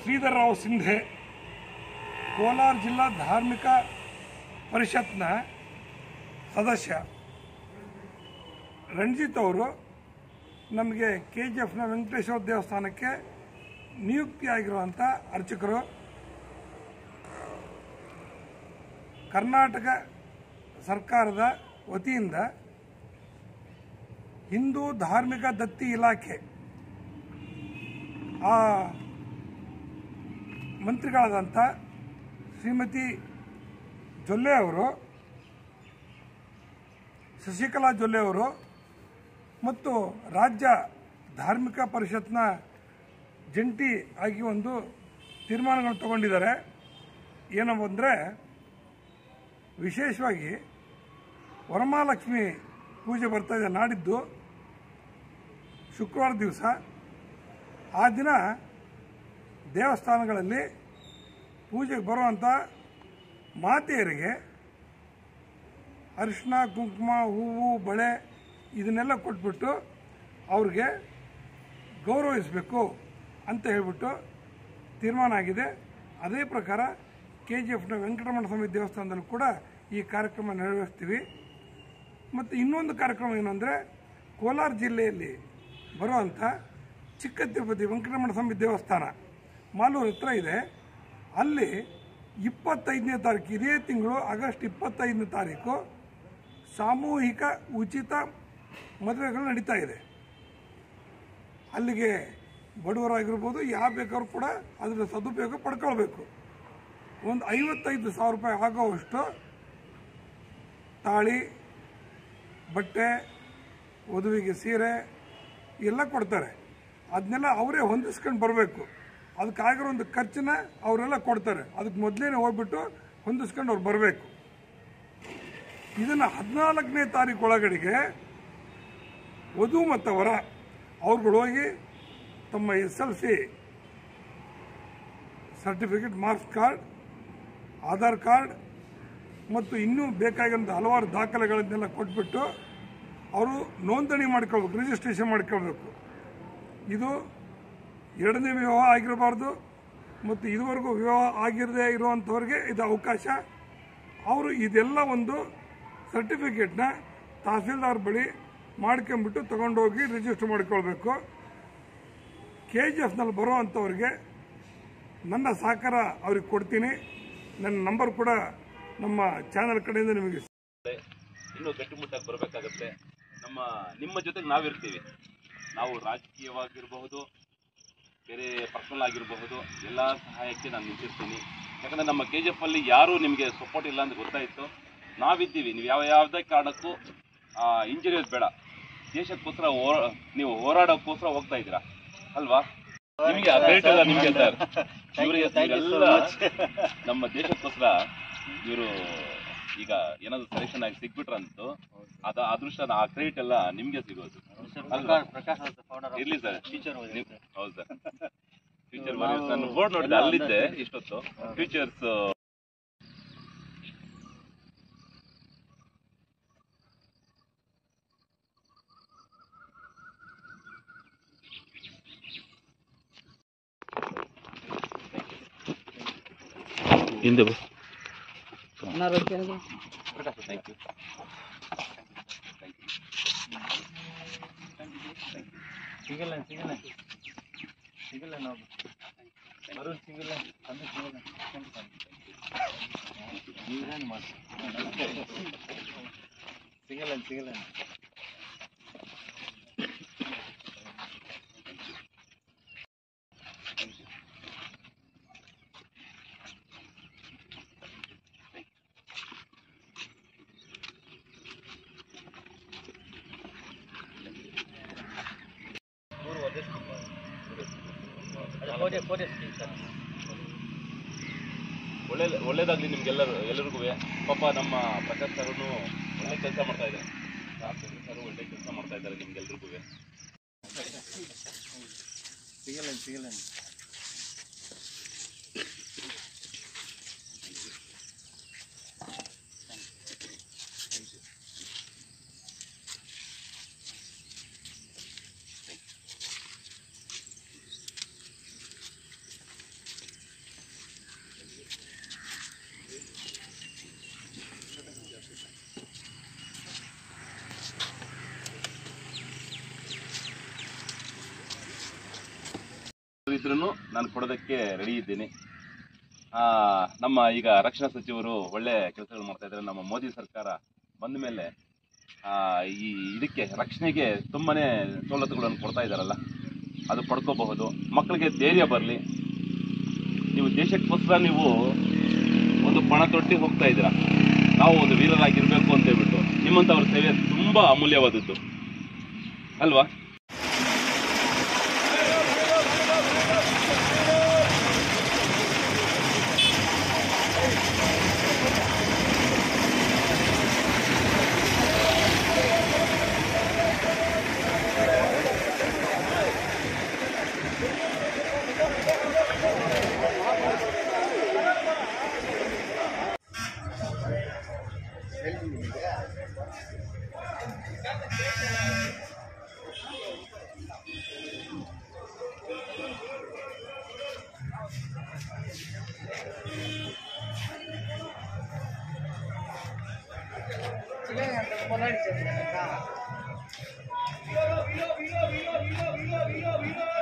ಶ್ರೀಧರರಾವ್ ಸಿಂಧೆ, ಕೋಲಾರ ಜಿಲ್ಲಾ ಧಾರ್ಮಿಕ ಪರಿಷತ್ನ ಸದಸ್ಯ. ರಣಜಿತ್ ಅವರು ನಮಗೆ ಕೆ ಜಿ ಎಫ್ನ ವೆಂಕಟೇಶ್ವರ ದೇವಸ್ಥಾನಕ್ಕೆ ನಿಯುಕ್ತಿಯಾಗಿರುವಂಥ ಅರ್ಚಕರು. ಕರ್ನಾಟಕ ಸರ್ಕಾರದ ವತಿಯಿಂದ ಹಿಂದೂ ಧಾರ್ಮಿಕ ದತ್ತಿ ಇಲಾಖೆ, ಆ ಮಂತ್ರಿಗಳಾದಂಥ ಶ್ರೀಮತಿ ಜೊಲ್ಲೆ ಅವರು, ಶಶಿಕಲಾ ಜೊಲ್ಲೆ ಅವರು ಮತ್ತು ರಾಜ್ಯ ಧಾರ್ಮಿಕ ಪರಿಷತ್ನ ಜಂಟಿ ಆಗಿ ಒಂದು ತೀರ್ಮಾನಗಳು ತಗೊಂಡಿದ್ದಾರೆ. ಏನಪ್ಪ ಅಂದರೆ ವಿಶೇಷವಾಗಿ ವರಮಹಾಲಕ್ಷ್ಮಿ ಪೂಜೆ ಬರ್ತಾ ಇದೆ ನಾಡಿದ್ದು ಶುಕ್ರವಾರ ದಿವಸ. ಆ ದಿನ ದೇವಸ್ಥಾನಗಳಲ್ಲಿ ಪೂಜೆಗೆ ಬರುವಂಥ ಮಾತೆಯರಿಗೆ ಅರಿಶಿನ ಕುಂಕುಮ, ಹೂವು, ಬಳೆ ಇದನ್ನೆಲ್ಲ ಕೊಟ್ಬಿಟ್ಟು ಅವ್ರಿಗೆ ಗೌರವಿಸಬೇಕು ಅಂತ ಹೇಳ್ಬಿಟ್ಟು ತೀರ್ಮಾನ ಆಗಿದೆ. ಅದೇ ಪ್ರಕಾರ ಕೆ ಜಿ ಎಫ್ನ ವೆಂಕಟರಮಣ ಸ್ವಾಮಿ ದೇವಸ್ಥಾನದಲ್ಲೂ ಕೂಡ ಈ ಕಾರ್ಯಕ್ರಮ ನೆರವೇರಿಸ್ತೀವಿ. ಮತ್ತು ಇನ್ನೊಂದು ಕಾರ್ಯಕ್ರಮ ಏನು ಅಂದರೆ ಕೋಲಾರ ಜಿಲ್ಲೆಯಲ್ಲಿ ಬರುವಂಥ ಚಿಕ್ಕ ತಿರುಪತಿ ವೆಂಕಟರಮಣ ಸ್ವಾಮಿ ದೇವಸ್ಥಾನ. ಮಾಲೂರು ಹತ್ರ ಇದೆ. ಅಲ್ಲಿ ಇಪ್ಪತ್ತೈದನೇ ತಾರೀಕು, ಇದೇ ತಿಂಗಳು ಆಗಸ್ಟ್ ಇಪ್ಪತ್ತೈದನೇ ತಾರೀಕು ಸಾಮೂಹಿಕ ಉಚಿತ ಮದುವೆಗಳು ನಡೀತಾ ಇದೆ. ಅಲ್ಲಿಗೆ ಬಡವರಾಗಿರ್ಬೋದು, ಯಾರು ಬೇಕಾದ್ರೂ ಕೂಡ ಅದರ ಸದುಪಯೋಗ ಪಡ್ಕೊಳ್ಬೇಕು. ಒಂದು ಐವತ್ತೈದು ಸಾವಿರ ರೂಪಾಯಿ ಆಗೋವಷ್ಟು ತಾಳಿ, ಬಟ್ಟೆ, ವಧುವಿಗೆ ಸೀರೆ ಎಲ್ಲ ಕೊಡ್ತಾರೆ. ಅದನ್ನೆಲ್ಲ ಅವರೇ ಹೊಂದಿಸ್ಕೊಂಡು ಬರಬೇಕು. ಅದಕ್ಕಾಗಿರೋ ಒಂದು ಖರ್ಚನ್ನ ಅವರೆಲ್ಲ ಕೊಡ್ತಾರೆ. ಅದಕ್ಕೆ ಮೊದಲೇನೆ ಹೋಗ್ಬಿಟ್ಟು ಹೊಂದಿಸ್ಕೊಂಡು ಅವ್ರು ಬರಬೇಕು. ಇದನ್ನು ಹದಿನಾಲ್ಕನೇ ತಾರೀಕು ಒಳಗಡೆಗೆ ವಧು ಮತ್ತು ವರ ಅವ್ರುಗಳು ಹೋಗಿ ತಮ್ಮ S L C certificate, marks card, Aadhaar card ಮತ್ತು ಇನ್ನೂ ಬೇಕಾಗಿರೋಂಥ ಹಲವಾರು ದಾಖಲೆಗಳನ್ನೆಲ್ಲ ಕೊಟ್ಬಿಟ್ಟು ಅವರು ನೋಂದಣಿ ಮಾಡ್ಕೊಳ್ಬೇಕು ರಿಜಿಸ್ಟ್ರೇಷನ್ ಮಾಡ್ಕೊಳ್ಬೇಕು. ಇದು ಎರಡನೇ ವಿವಾಹ ಆಗಿರಬಾರ್ದು ಮತ್ತು ಇದುವರೆಗೂ ವಿವಾಹ ಆಗಿರದೇ ಇರುವಂಥವ್ರಿಗೆ ಇದು ಅವಕಾಶ. ಅವರು ಇದೆಲ್ಲ ಒಂದು ಸರ್ಟಿಫಿಕೇಟ್ನ ತಹಸೀಲ್ದಾರ್ ಬಳಿ ಮಾಡ್ಕೊಂಬಿಟ್ಟು ತೊಗೊಂಡೋಗಿ ರಿಜಿಸ್ಟರ್ ಮಾಡಿಕೊಳ್ಬೇಕು. ಕೆ ಜಿ ಎಫ್ನಲ್ಲಿ ಬರುವಂಥವ್ರಿಗೆ ನನ್ನ ಸಹಕಾರ ಅವ್ರಿಗೆ ಕೊಡ್ತೀನಿ. ನನ್ನ ನಂಬರ್ ಕೂಡ ನಮ್ಮ ಚಾನಲ್ ಕಡೆಯಿಂದ ನಿಮಗೆ ಇನ್ನೂ ಗಟ್ಟಿಮುಟ್ಟಾಗಿ ಬರಬೇಕಾಗತ್ತೆ. ನಮ್ಮ, ನಿಮ್ಮ ಜೊತೆಗೆ ನಾವಿರ್ತೀವಿ. ನಾವು ರಾಜಕೀಯವಾಗಿರಬಹುದು ಬೇರೆ ಪರ್ಸನಲ್ ಆಗಿರಬಹುದು ಎಲ್ಲ ಸಹಾಯಕ್ಕೆ ನಾನು ನಿಂತಿರ್ತೀನಿ. ಯಾಕಂದ್ರೆ ನಮ್ಮ ಕೆ ಜಿ ಎಫಲ್ಲಿ ಅಲ್ಲಿ ಯಾರೂ ನಿಮಗೆ ಸಪೋರ್ಟ್ ಇಲ್ಲ ಅಂತ ಗೊತ್ತಾಯಿತು. ನಾವಿದ್ದೀವಿ ನೀವು ಯಾವ ಯಾವುದೇ ಕಾರಣಕ್ಕೂ ಇಂಜಿನಿಯರ್ ಬೇಡ. ದೇಶಕ್ಕೋಸ್ಕರ ಹೋರ ನೀವು ಹೋರಾಡೋಕ್ಕೋಸ್ಕರ ಹೋಗ್ತಾ ಇದ್ದೀರಾ. ಅಲ್ವಾ? ನಿಮಗೆ ನಿಮಗೆ ಸರ್ ಇವರಿಗೆ ಎಲ್ಲ ನಮ್ಮ ದೇಶಕ್ಕೋಸ್ಕರ ಇವರು ಈಗ ಏನಾದ್ರು ಸೆಲೆಕ್ಷನ್ ಆಗಿ ಸಿಕ್ಬಿಟ್ರಂತು ಅದ ಅದೃಷ್ಟ ಆ ಕ್ರೆಡಿಟ್ ಎಲ್ಲ ನಿಮ್ಗೆ ಸಿಗೋದು? ಇರ್ಲಿ ಸರ್. ನೀವು- ಹೌದು ಸರ್. ಫ್ಯೂಚರ್ ನಾನು ಬೋರ್ಡ್ ನೋಡಿದೆ ಅಲ್ಲಿದ್ದೆ ಇಷ್ಟೊತ್ತು. ಫ್ಯೂಚರ್ಸ್ ಹಿಂದೆ ಥ್ಯಾಂಕ್ ಯು ಸಿಗಲ್ಲ ಸಿಗಲ್ಲ. ಸಿಗಲ್ಲ ನಾವು. ಬರೋ ಸಿಗಲ್ಲ. ತಂದು ಸಿಗಲ್ಲ. ನೀವೇನು ಮಾಡಿ ಸಿಗಲ್ಲ ಸಿಗಲ್ಲ. ಸರ್. ಒಳ್ಳೆ ಒಳ್ಳೇದಾಗ್ಲಿ ನಿಮ್ಗೆಲ್ಲರೂ ಎಲ್ಲರಿಗೂ ಪಾಪ ನಮ್ಮ ಪ್ರಕಾಶ್ ಸರೂ ಒಳ್ಳೆ ಕೆಲಸ ಮಾಡ್ತಾ ಇದ್ದಾರೆ. ಸರ್ ಒಳ್ಳೆ ಕೆಲಸ ಮಾಡ್ತಾ ಇದ್ದಾರೆ ನಿಮ್ಗೆಲ್ರಿಗೂ. ಸಿಗಲ್ಲ ಸಿಗಲ್ಲ. ನಾನು ಕೊಡೋದಕ್ಕೆ ರೆಡಿ ಇದ್ದೀನಿ. ನಮ್ಮ ಈಗ ರಕ್ಷಣಾ ಸಚಿವರು ಒಳ್ಳೆ ಕೆಲಸಗಳು ಮಾಡ್ತಾ ಇದ್ದಾರೆ. ನಮ್ಮ ಮೋದಿ ಸರ್ಕಾರ ಬಂದ ಮೇಲೆ ಈ ಇದಕ್ಕೆ ರಕ್ಷಣೆಗೆ ತುಂಬಾ ಸವಲತ್ತುಗಳನ್ನು ಕೊಡ್ತಾ ಇದ್ದಾರಲ್ಲ, ಅದು ಪಡ್ಕೋಬಹುದು. ಮಕ್ಕಳಿಗೆ ಧೈರ್ಯ ಬರಲಿ. ನೀವು ದೇಶಕ್ಕೋಸ್ಕರ ನೀವು ಒಂದು ಪಣ ತೊಟ್ಟಿ ಹೋಗ್ತಾ ಇದ್ದೀರಾ. ನಾವು ಒಂದು ವೀರರಾಗಿರಬೇಕು ಅಂತ ಹೇಳ್ಬಿಟ್ಟು ನಿಮ್ಮಂಥವ್ರ ಸೇವೆ ತುಂಬ ಅಮೂಲ್ಯವಾದದ್ದು. ಅಲ್ವಾ? ponerse. Vilo, vilo, vilo, vilo, vilo.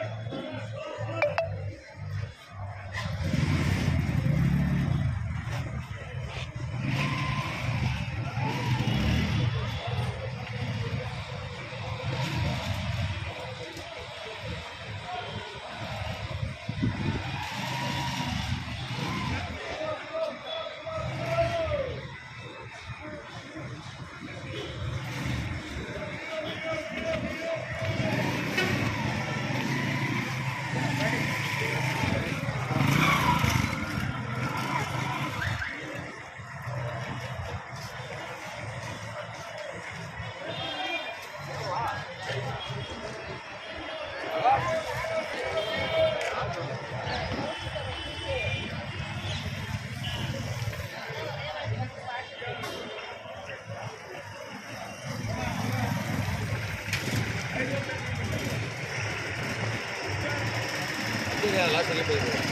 காசு